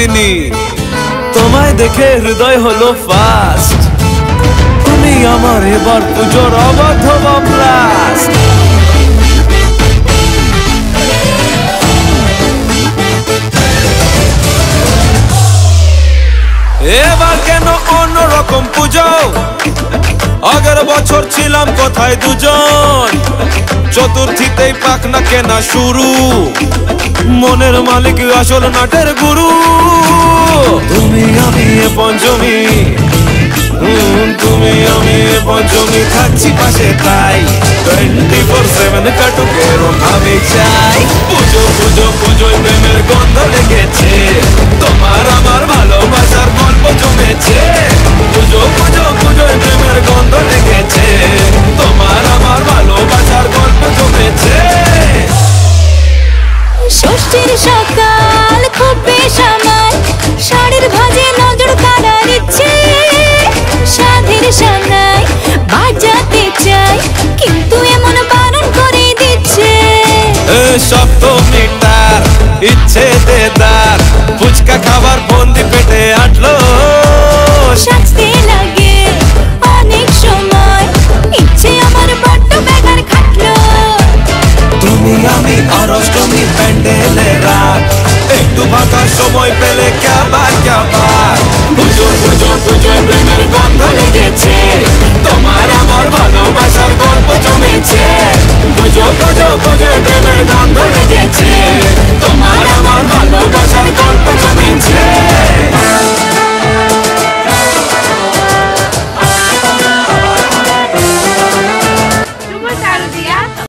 নন্দিনী তোমায় দেখে হৃদয় হলো ফাস্ট তুমি আমার এবার পুজোর অবাধ ব্লাস্ট এবার কেন অন্যরকম পুজো? আগের বছর ছিলাম কোথায় দুজন? চতুর্থীতেই পাখনা কেনা শুরু। মনের মালিক আসল নাটের গুরু। তুমি আমি, এ পঞ্চমী। তুমি আমি, এ পঞ্চমী। থাকছি পাশে তাই। টোয়েন্টি ফোর সেভেন কাটুকের চাই। পুজো পুজো, পুজোয় প্রেমের গন্ধ ষষ্ঠীর সকাল, খুব বেসামাল শাড়ির ভাজে নজর কাড়ার ইচ্ছে। সাধের সানাই বাজাতে চাই, কিন্তু এমন বারণ করে দিচ্ছে। এ সপ্তমীটার ইচ্ছে দেদার, ফুচকা খাবার আমি আর অষ্টমী প্যান্ডেলে রাত। একটু ফাঁকা সময় পেলে কাবার কাবার। পুজো পুজো পুজো প্রেমের গন্ধ লেগেছে। তোমার আমার ভালোবাসার গল্প জমেছে। পুজো পুজো পুজো প্রেমের গন্ধ লেগেছে।